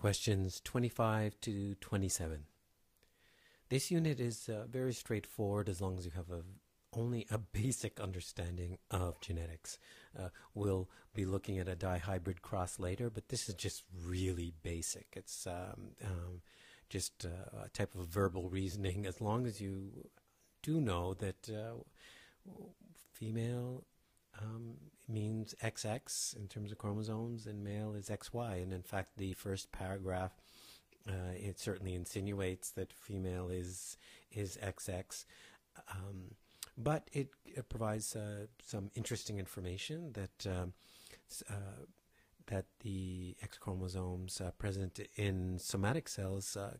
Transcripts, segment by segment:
Questions 25 to 27. This unit is uh, very straightforward as long as you have a, only a basic understanding of genetics. Uh, we'll be looking at a dihybrid cross later, but this is just really basic. It's um, um, just uh, a type of verbal reasoning as long as you do know that uh, female um, means XX in terms of chromosomes, and male is XY. And in fact, the first paragraph uh, it certainly insinuates that female is is XX. Um, but it, it provides uh, some interesting information that um, uh, that the X chromosomes uh, present in somatic cells uh,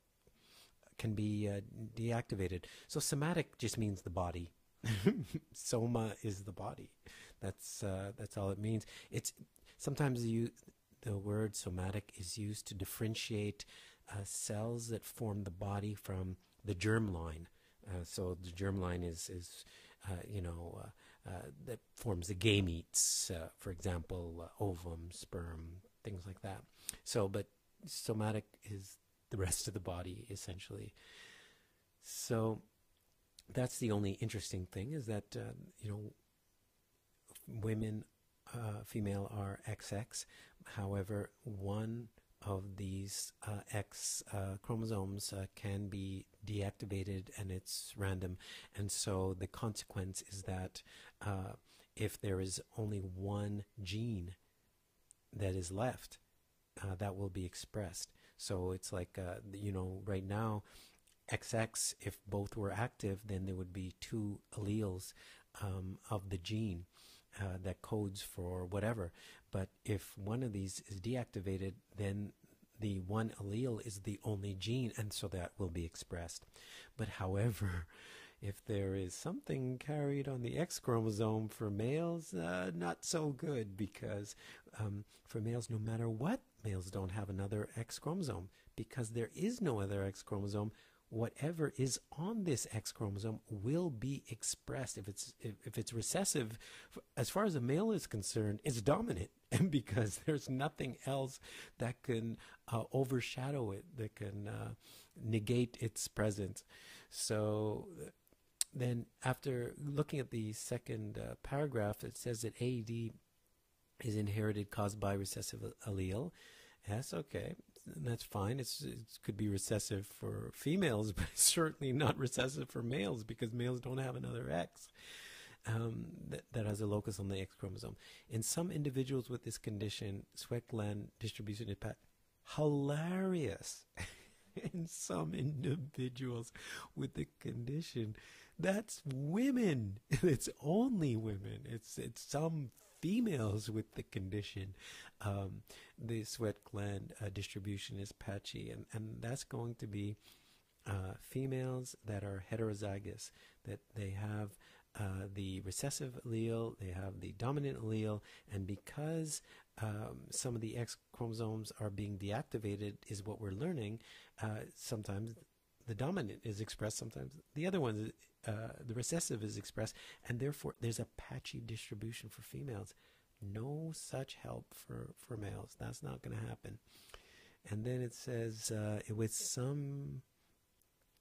can be uh, deactivated. So somatic just means the body. Soma is the body. That's uh, that's all it means. It's sometimes you the word somatic is used to differentiate uh, cells that form the body from the germ line. Uh, so the germ line is is uh, you know uh, uh, that forms the gametes, for example, ovum, sperm, things like that. So, but somatic is the rest of the body essentially. So that's the only interesting thing is that uh, you know women uh, female are XX however one of these uh, X uh, chromosomes uh, can be deactivated and it's random. And so the consequence is that uh, if there is only one gene that is left that will be expressed. So it's like you know right now XX, if both were active, then there would be two alleles um, of the gene uh, that codes for whatever. But if one of these is deactivated, then the one allele is the only gene, and so that will be expressed. But however, if there is something carried on the X chromosome for males, uh, not so good because um, for males, no matter what, males don't have another X chromosome because there is no other X chromosome whatever is on this X chromosome will be expressed. If it's if, it's recessive, as far as a male is concerned, it's dominant, because there's nothing else that can uh, overshadow it, that can uh, negate its presence. So. Then, after looking at the second uh, paragraph, it says that AD is inherited caused by recessive allele. Yes, okay that's fine. It's it could be recessive for females, but certainly not recessive for males because males don't have another X um, that, that has a locus on the X chromosome. In some individuals with this condition, sweat gland distribution is hilarious. In some individuals with the condition, that's women. It's only women. It's it's some females with the condition, um, the sweat gland uh, distribution is patchy, and, and that's going to be uh, females that are heterozygous, that they have uh, the recessive allele, they have the dominant allele, and because um, some of the X chromosomes are being deactivated, is what we're learning. Uh, sometimes the dominant is expressed, sometimes the other one, uh, the recessive, is expressed, and therefore there's a patchy distribution for females. No such help for, for males. That's not going to happen. And then it says, uh, with some,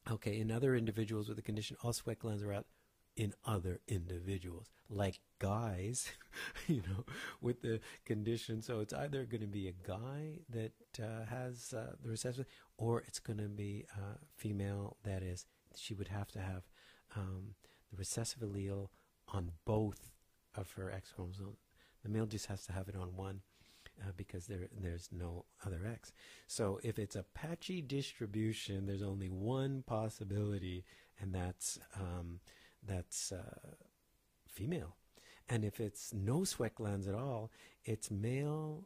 okay, in other individuals with the condition, all sweat glands are out in other individuals, like guys, you know, with the condition. So it's either going to be a guy that uh, has uh, the recessive, or it's going to be a female that is, she would have to have um, the recessive allele on both of her X chromosomes. The male just has to have it on one uh, because there there's no other X. So if it's a patchy distribution, there's only one possibility, and that's um, that's uh, female. And if it's no sweat glands at all, it's male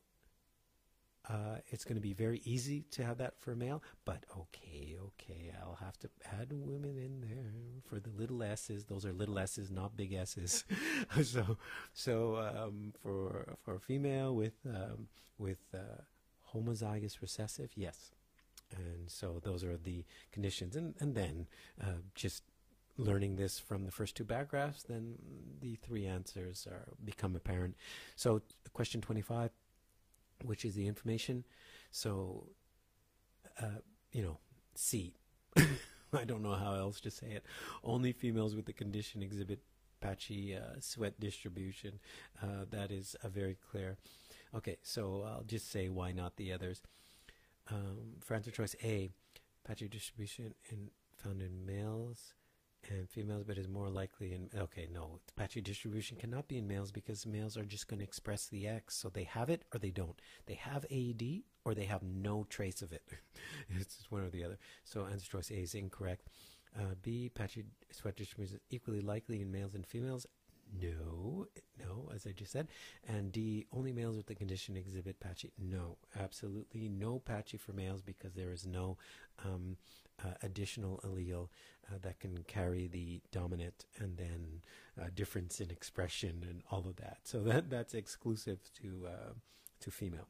uh, it's going to be very easy to have that for male, but okay, okay, I'll have to add women in there for the little s's. Those are little s's, not big s's. so, so um, for for a female with um, with uh, homozygous recessive, yes, and so those are the conditions, and and then uh, just learning this from the first two paragraphs, then the three answers are become apparent. So, question twenty five which is the information. So uh, you know, C. I don't know how else to say it. Only females with the condition exhibit patchy uh, sweat distribution. Uh, that is uh, very clear. Okay, so I'll just say why not the others. Um, for answer choice A, patchy distribution in, found in males and females, but is more likely in. Okay, no, patchy distribution cannot be in males because males are just going to express the X, so they have it or they don't. They have AED or they have no trace of it. it's just one or the other. So answer choice A is incorrect. Uh, B, patchy sweat distribution is equally likely in males and females. No, no, as I just said. And D, only males with the condition exhibit patchy. No, absolutely no patchy for males because there is no um, uh, additional allele uh, that can carry the dominant and then uh, difference in expression and all of that. So that that's exclusive to uh, to female.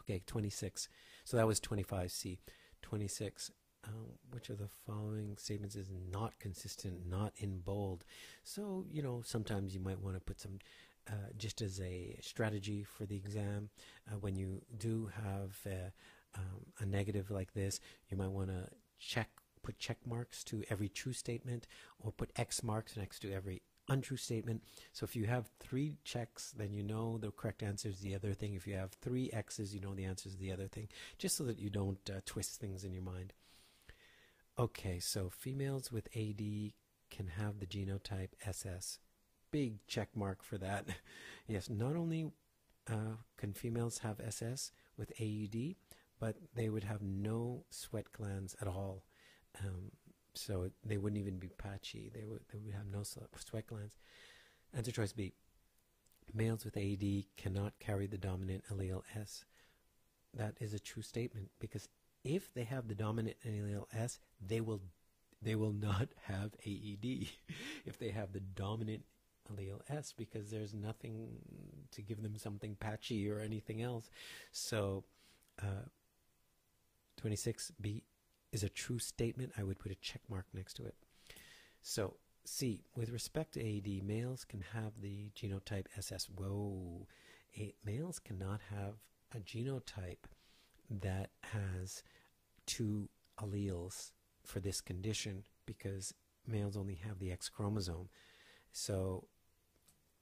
Okay, 26. So that was 25C. 26. Um, which of the following statements is not consistent, not in bold? So, you know, sometimes you might want to put some, uh, just as a strategy for the exam, uh, when you do have a, um, a negative like this, you might want to check, put check marks to every true statement or put X marks next to every untrue statement. So if you have three checks, then you know the correct answer is the other thing. If you have three X's, you know the answer is the other thing, just so that you don't uh, twist things in your mind. Okay, so females with AD can have the genotype SS. Big check mark for that. yes, not only uh, can females have SS with AED, but they would have no sweat glands at all. Um, so they wouldn't even be patchy. They would they would have no sweat glands. Answer choice B. Males with AD cannot carry the dominant allele S. That is a true statement because if they have the dominant allele S, they will they will not have AED if they have the dominant allele S because there's nothing to give them something patchy or anything else. So, uh, 26B is a true statement. I would put a check mark next to it. So, C, with respect to AED, males can have the genotype SS. Whoa, a, males cannot have a genotype that has two alleles for this condition because males only have the X chromosome. So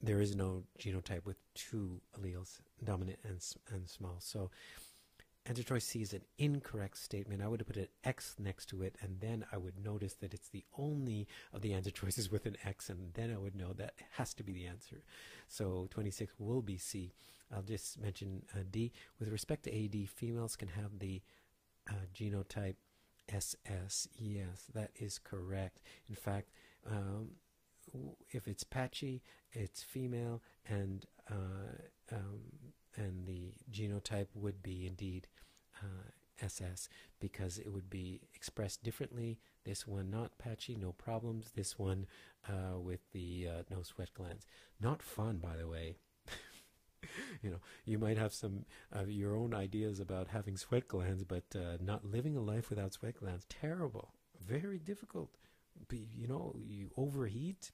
there is no genotype with two alleles, dominant and, and small. So choice C is an incorrect statement. I would have put an X next to it, and then I would notice that it's the only of the answer choices with an X, and then I would know that has to be the answer. So 26 will be C. I'll just mention uh, D. With respect to AD, females can have the uh, genotype SS. Yes, that is correct. In fact, um, if it's patchy, it's female, and uh, um, and the genotype would be indeed uh, SS because it would be expressed differently. This one not patchy, no problems. This one uh, with the uh, no sweat glands. Not fun, by the way. you know, you might have some of your own ideas about having sweat glands, but uh, not living a life without sweat glands. Terrible, very difficult. You know, you overheat.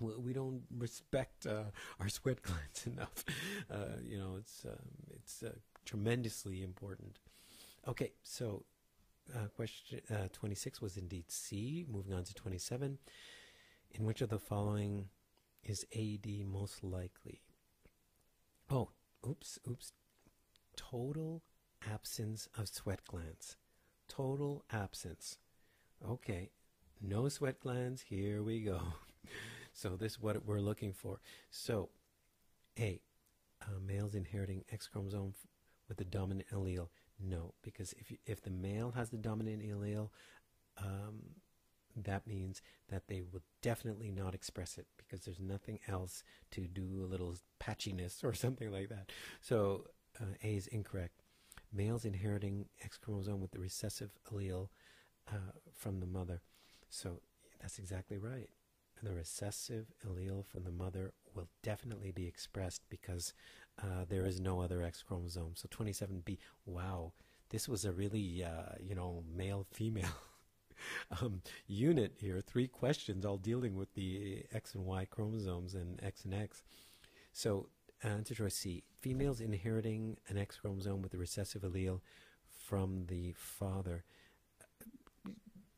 We don't respect uh, our sweat glands enough. Uh, you know, it's um, it's uh, tremendously important. Okay, so uh, question uh, 26 was indeed C. Moving on to 27. In which of the following is AD most likely? Oh, oops, oops. Total absence of sweat glands. Total absence. Okay, no sweat glands. Here we go. so this is what we're looking for. So, A, males inheriting X chromosome with the dominant allele. No, because if if the male has the dominant allele, um, that means that they will definitely not express it because there's nothing else to do a little patchiness or something like that. So uh, A is incorrect. Males inheriting X chromosome with the recessive allele uh, from the mother. So that's exactly right. The recessive allele from the mother will definitely be expressed because uh, there is no other X chromosome. So 27B, wow, this was a really, uh, you know, male female um, unit here, three questions all dealing with the X and Y chromosomes and X and X. So, answer choice C females inheriting an X chromosome with a recessive allele from the father.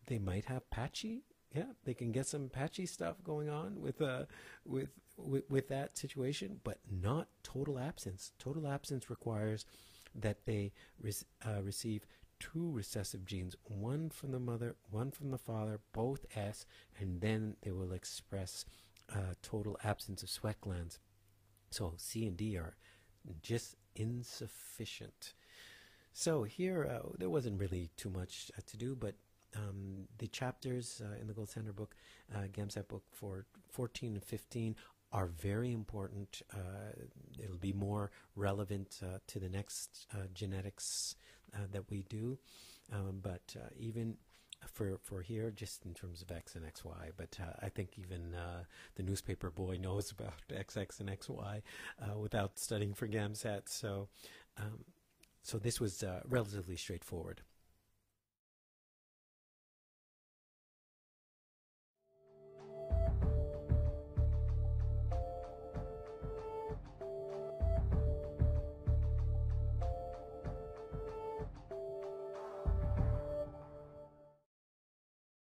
They might have patchy. Yeah, they can get some patchy stuff going on with uh with with, with that situation, but not total absence. Total absence requires that they re- uh, receive two recessive genes, one from the mother, one from the father, both S, and then they will express uh, total absence of sweat glands. So C and D are just insufficient. So here, uh, there wasn't really too much uh, to do, but um, the chapters uh, in the Gold Standard book, uh, GAMSAT book for 14 and 15, are very important. Uh, it'll be more relevant uh, to the next uh, genetics uh, that we do. Um, but uh, even for for here, just in terms of X and XY, but I think even the newspaper boy knows about XX and XY without studying for GAMSAT. So, um, so this was relatively straightforward.